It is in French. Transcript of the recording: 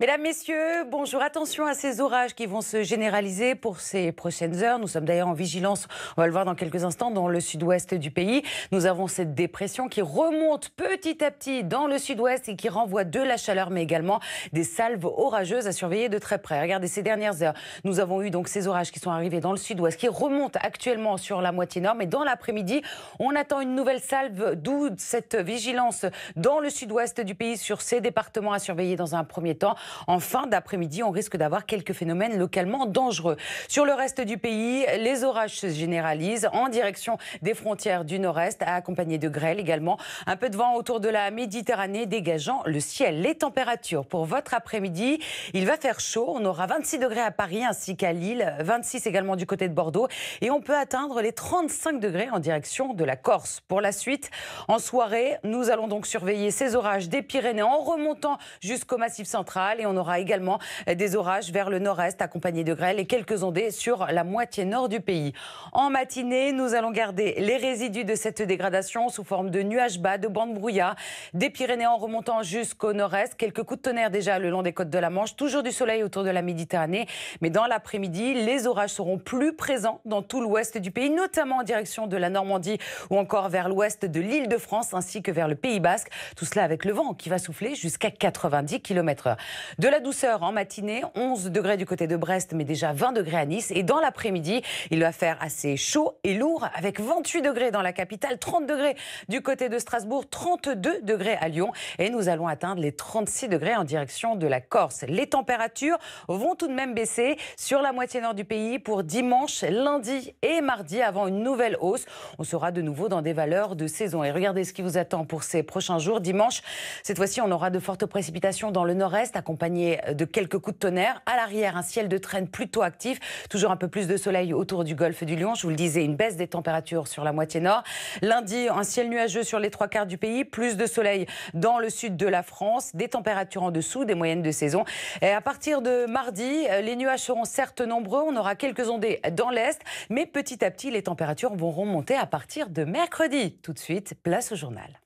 Mesdames, Messieurs, bonjour. Attention à ces orages qui vont se généraliser pour ces prochaines heures. Nous sommes d'ailleurs en vigilance, on va le voir dans quelques instants, dans le sud-ouest du pays. Nous avons cette dépression qui remonte petit à petit dans le sud-ouest et qui renvoie de la chaleur, mais également des salves orageuses à surveiller de très près. Regardez, ces dernières heures, nous avons eu donc ces orages qui sont arrivés dans le sud-ouest, qui remontent actuellement sur la moitié nord. Mais dans l'après-midi, on attend une nouvelle salve, d'où cette vigilance dans le sud-ouest du pays sur ces départements à surveiller dans un premier temps. En fin d'après-midi, on risque d'avoir quelques phénomènes localement dangereux. Sur le reste du pays, les orages se généralisent en direction des frontières du nord-est, accompagnés de grêle également. Un peu de vent autour de la Méditerranée, dégageant le ciel. Les températures pour votre après-midi, il va faire chaud. On aura 26 degrés à Paris ainsi qu'à Lille, 26 également du côté de Bordeaux. Et on peut atteindre les 35 degrés en direction de la Corse. Pour la suite, en soirée, nous allons donc surveiller ces orages des Pyrénées en remontant jusqu'au Massif central et on aura également des orages vers le nord-est accompagnés de grêle et quelques ondées sur la moitié nord du pays. En matinée, nous allons garder les résidus de cette dégradation sous forme de nuages bas, de bandes brouillard, des Pyrénées en remontant jusqu'au nord-est, quelques coups de tonnerre déjà le long des côtes de la Manche, toujours du soleil autour de la Méditerranée, mais dans l'après-midi, les orages seront plus présents dans tout l'ouest du pays, notamment en direction de la Normandie ou encore vers l'ouest de l'île de France ainsi que vers le Pays Basque. Tout cela avec le vent qui va souffler jusqu'à 90 km/h. De la douceur en matinée, 11 degrés du côté de Brest, mais déjà 20 degrés à Nice. Et dans l'après-midi, il va faire assez chaud et lourd, avec 28 degrés dans la capitale, 30 degrés du côté de Strasbourg, 32 degrés à Lyon. Et nous allons atteindre les 36 degrés en direction de la Corse. Les températures vont tout de même baisser sur la moitié nord du pays pour dimanche, lundi et mardi avant une nouvelle hausse. On sera de nouveau dans des valeurs de saison. Et regardez ce qui vous attend pour ces prochains jours. Dimanche, cette fois-ci, on aura de fortes précipitations dans le nord-est, accompagnées de quelques coups de tonnerre. À l'arrière, un ciel de traîne plutôt actif. Toujours un peu plus de soleil autour du golfe du Lion. Je vous le disais, une baisse des températures sur la moitié nord. Lundi, un ciel nuageux sur les trois quarts du pays. Plus de soleil dans le sud de la France. Des températures en dessous des moyennes de saison. Et à partir de mardi, les nuages seront certes nombreux. On aura quelques ondées dans l'est. Mais petit à petit, les températures vont remonter à partir de mercredi. Tout de suite, place au journal.